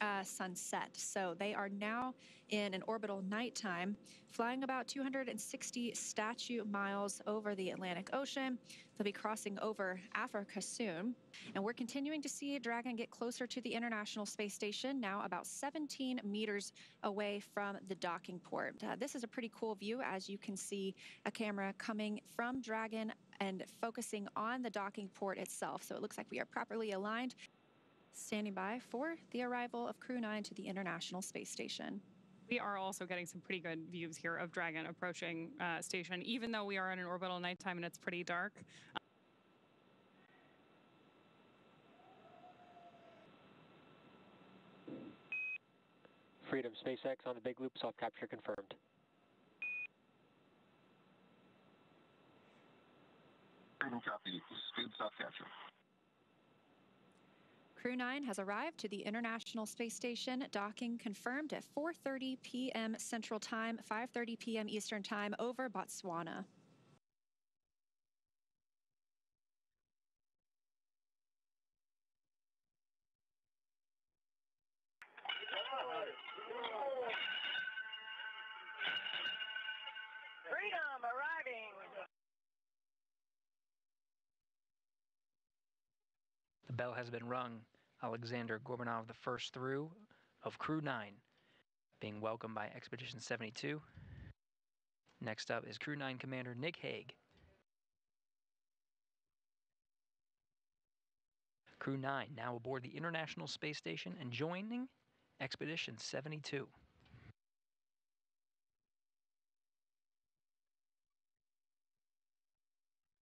uh, sunset. So they are now in an orbital nighttime, flying about 260 statute miles over the Atlantic Ocean. They'll be crossing over Africa soon. And we're continuing to see Dragon get closer to the International Space Station, now about 17 meters away from the docking port. Uh, this is a pretty cool view, as you can see a camera coming from Dragon and focusing on the docking port itself. So it looks like we are properly aligned, standing by for the arrival of Crew 9 to the International Space Station. We are also getting some pretty good views here of Dragon approaching uh, station, even though we are in an orbital nighttime and it's pretty dark. Freedom SpaceX on the big loop, soft capture confirmed. Freedom copy. Speed soft capture. Crew 9 has arrived to the International Space Station, docking confirmed at 4.30 p.m. Central Time, 5.30 p.m. Eastern Time over Botswana. Freedom arriving. The bell has been rung. Alexander Gorbunov, the first through of Crew 9, being welcomed by Expedition 72. Next up is Crew 9 Commander Nick Hague. Crew 9 now aboard the International Space Station and joining Expedition 72.